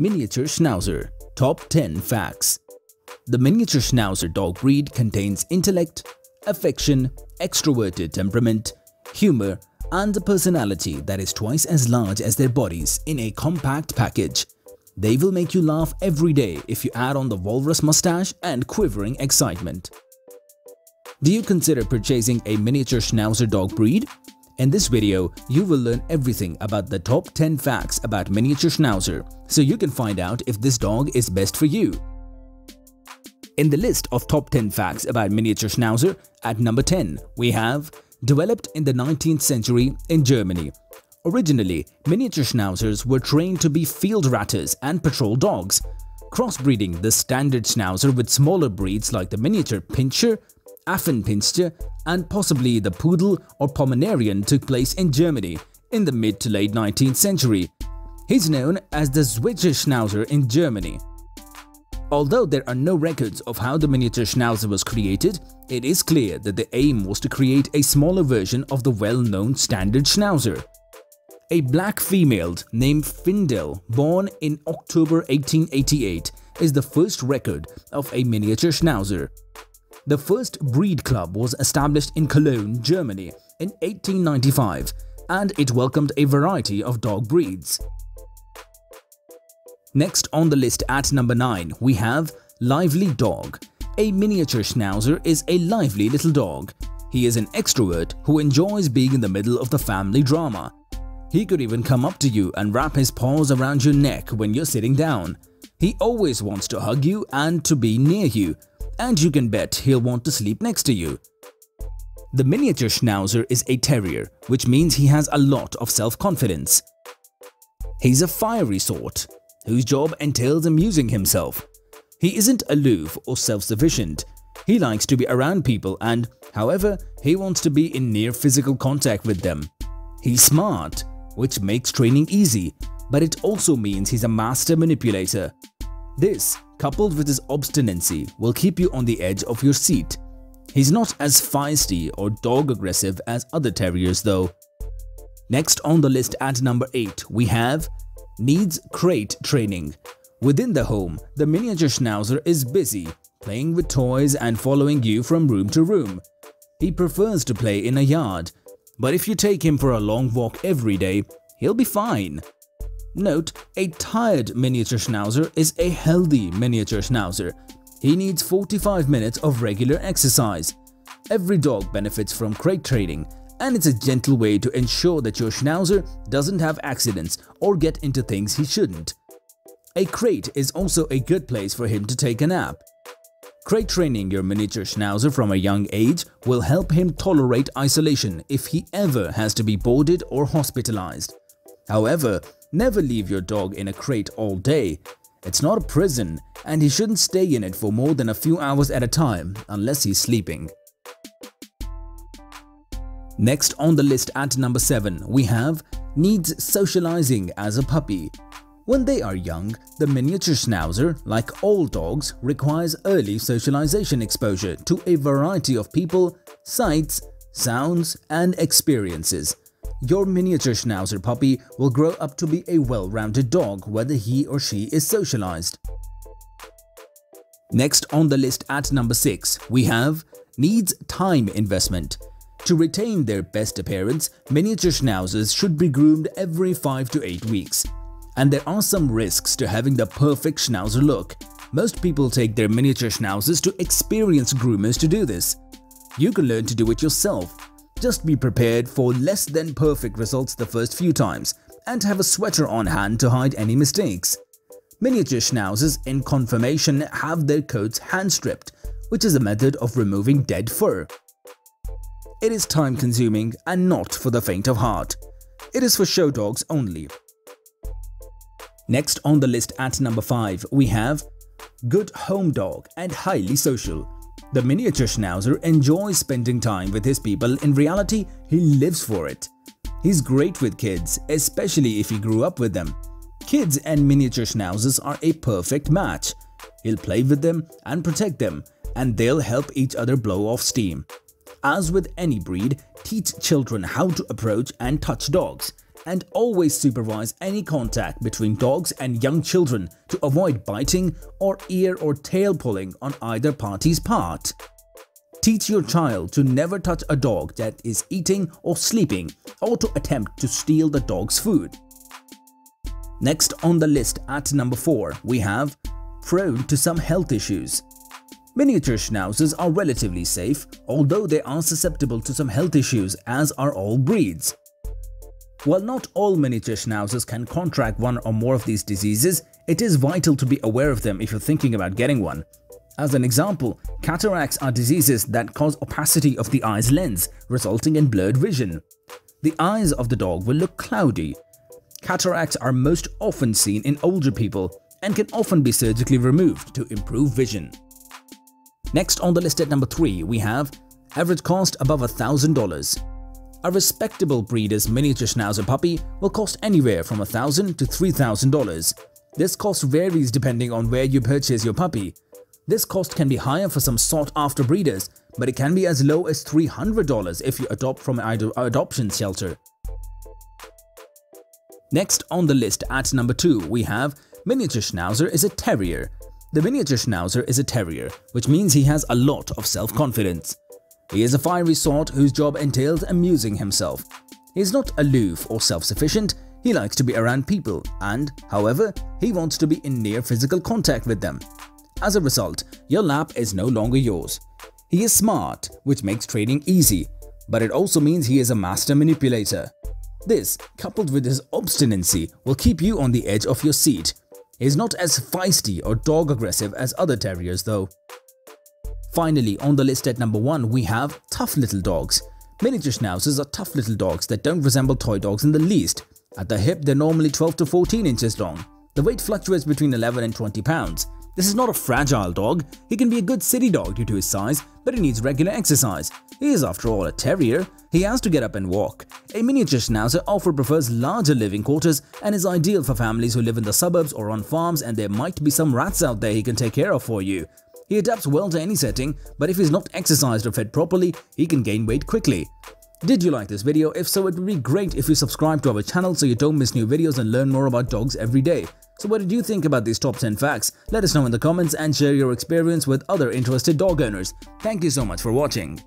Miniature Schnauzer Top 10 Facts The miniature Schnauzer dog breed contains intellect, affection, extroverted temperament, humor, and a personality that is twice as large as their bodies in a compact package. They will make you laugh every day if you add on the walrus mustache and quivering excitement. Do you consider purchasing a miniature Schnauzer dog breed? In this video, you will learn everything about the top 10 facts about miniature Schnauzer so you can find out if this dog is best for you. In the list of top 10 facts about miniature Schnauzer, at number 10, we have developed in the 19th century in Germany. Originally, miniature Schnauzers were trained to be field ratters and patrol dogs. Crossbreeding the standard Schnauzer with smaller breeds like the miniature Pinscher, Affenpinscher and possibly the Poodle or Pomeranian took place in Germany in the mid to late 19th century. He's known as the Zwitscher Schnauzer in Germany. Although there are no records of how the miniature Schnauzer was created, it is clear that the aim was to create a smaller version of the well-known standard Schnauzer. A black female named Findel, born in October 1888, is the first record of a miniature Schnauzer. The first breed club was established in Cologne, Germany in 1895 and it welcomed a variety of dog breeds. Next on the list at number 9, we have Lively Dog. A miniature Schnauzer is a lively little dog. He is an extrovert who enjoys being in the middle of the family drama. He could even come up to you and wrap his paws around your neck when you're sitting down. He always wants to hug you and to be near you, and you can bet he'll want to sleep next to you. The miniature Schnauzer is a terrier, which means he has a lot of self-confidence. He's a fiery sort, whose job entails amusing himself. He isn't aloof or self-sufficient. He likes to be around people and, however, he wants to be in near physical contact with them. He's smart, which makes training easy, but it also means he's a master manipulator. This coupled with his obstinacy, will keep you on the edge of your seat. He's not as feisty or dog aggressive as other terriers though. Next on the list at number 8 we have Needs crate training. Within the home, the miniature schnauzer is busy, playing with toys and following you from room to room. He prefers to play in a yard, but if you take him for a long walk every day, he'll be fine. Note, a tired miniature schnauzer is a healthy miniature schnauzer. He needs 45 minutes of regular exercise. Every dog benefits from crate training and it's a gentle way to ensure that your schnauzer doesn't have accidents or get into things he shouldn't. A crate is also a good place for him to take a nap. Crate training your miniature schnauzer from a young age will help him tolerate isolation if he ever has to be boarded or hospitalized. However, Never leave your dog in a crate all day. It's not a prison and he shouldn't stay in it for more than a few hours at a time unless he's sleeping. Next on the list at number 7 we have needs socializing as a puppy. When they are young, the miniature schnauzer, like all dogs, requires early socialization exposure to a variety of people, sights, sounds and experiences your miniature Schnauzer puppy will grow up to be a well-rounded dog whether he or she is socialized. Next on the list at number 6, we have needs time investment. To retain their best appearance, miniature Schnauzers should be groomed every 5 to 8 weeks. And there are some risks to having the perfect Schnauzer look. Most people take their miniature Schnauzers to experienced groomers to do this. You can learn to do it yourself just be prepared for less than perfect results the first few times and have a sweater on hand to hide any mistakes. Miniature schnauzers in conformation have their coats hand stripped, which is a method of removing dead fur. It is time consuming and not for the faint of heart. It is for show dogs only. Next on the list at number 5 we have Good home dog and highly social. The miniature Schnauzer enjoys spending time with his people in reality he lives for it. He's great with kids, especially if he grew up with them. Kids and miniature Schnauzers are a perfect match. He'll play with them and protect them and they'll help each other blow off steam. As with any breed, teach children how to approach and touch dogs. And always supervise any contact between dogs and young children to avoid biting or ear or tail pulling on either party's part. Teach your child to never touch a dog that is eating or sleeping or to attempt to steal the dog's food. Next on the list at number 4, we have prone to some health issues. Miniature schnauzers are relatively safe, although they are susceptible to some health issues as are all breeds. While not all miniature schnauzers can contract one or more of these diseases, it is vital to be aware of them if you're thinking about getting one. As an example, cataracts are diseases that cause opacity of the eye's lens, resulting in blurred vision. The eyes of the dog will look cloudy. Cataracts are most often seen in older people and can often be surgically removed to improve vision. Next on the list at number 3, we have average cost above $1,000. A respectable breeder's miniature schnauzer puppy will cost anywhere from 1,000 to $3,000. This cost varies depending on where you purchase your puppy. This cost can be higher for some sought-after breeders, but it can be as low as $300 if you adopt from an adoption shelter. Next on the list at number 2 we have Miniature Schnauzer is a terrier. The miniature Schnauzer is a terrier, which means he has a lot of self-confidence. He is a fiery sort whose job entails amusing himself. He is not aloof or self-sufficient, he likes to be around people and, however, he wants to be in near physical contact with them. As a result, your lap is no longer yours. He is smart, which makes training easy, but it also means he is a master manipulator. This, coupled with his obstinacy, will keep you on the edge of your seat. He is not as feisty or dog aggressive as other terriers though. Finally, on the list at number 1 we have tough little dogs. Miniature schnauzers are tough little dogs that don't resemble toy dogs in the least. At the hip, they're normally 12 to 14 inches long. The weight fluctuates between 11 and 20 pounds. This is not a fragile dog. He can be a good city dog due to his size, but he needs regular exercise. He is after all a terrier. He has to get up and walk. A miniature schnauzer often prefers larger living quarters and is ideal for families who live in the suburbs or on farms and there might be some rats out there he can take care of for you. He adapts well to any setting, but if he's not exercised or fed properly, he can gain weight quickly. Did you like this video? If so, it would be great if you subscribe to our channel so you don't miss new videos and learn more about dogs every day. So what did you think about these top 10 facts? Let us know in the comments and share your experience with other interested dog owners. Thank you so much for watching.